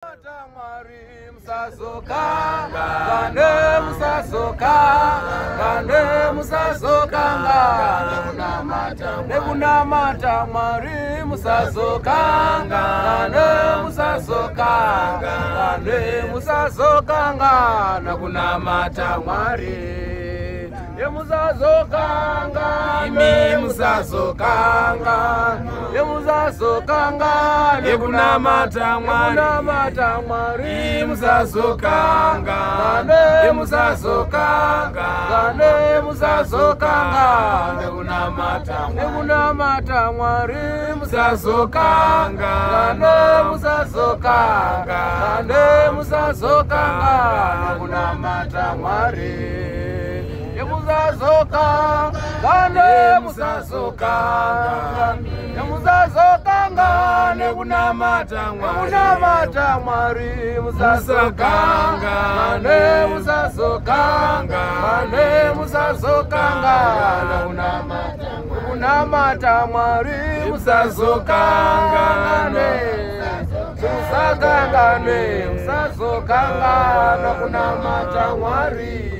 nekunamata mwari musazokangane musazokangane musazokangana kunamata mwari emusazokangana emuzazokanga emuzazokanga ekunamata mwarinamata mwari emuzazokanga ane emuzazokanga ane emuzazokanga ekunamata ekunamata mwari emuzazokanga ane emuzazokanga ane emuzazokanga ekunamata mwari nemuzazoka nemuzazokanga nekunamata mwari muzazokanga nekunamata mwari muzazokanga nekunamata mwari muzazokanga nekunamata mwari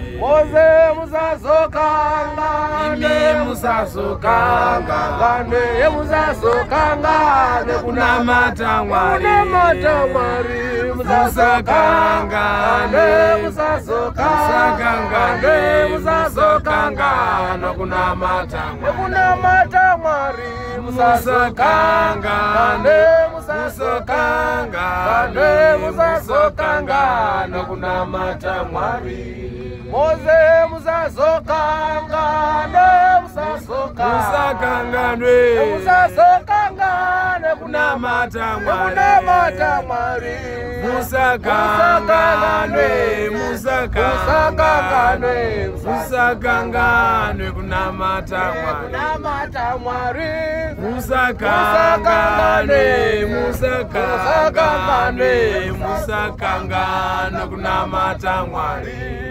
mose muzazokanga imi muzazokanga vanhu ye muzazokanga nekunamata mwari kunamata mwari muzazokangane muzazokangane muzazokangana kunamata mwari kunamata mwari muzazokangane muzazokangane muzazokangana kunamata mwari moze musazokangane musazokangane musazokangane kuna matamwa kuna matamwa ri musakangane musakangane musakangane kuna matamwa kuna matamwa ri musakangane musakangane musakangane kuna matamwa ri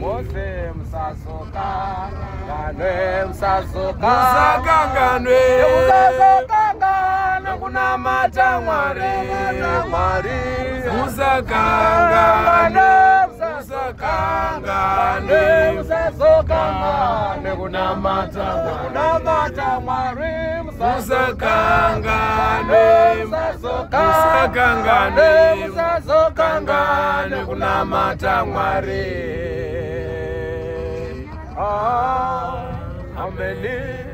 mose musazoka ganwe musazoka musaka ganwe musazoka ganwe kunamata mwari mwari musaka ganwe musaka ganwe musazoka ganwe kunamata mwari kunamata mwari musaka ganwe musazoka ganwe musazoka ganwe kunamata mwari how many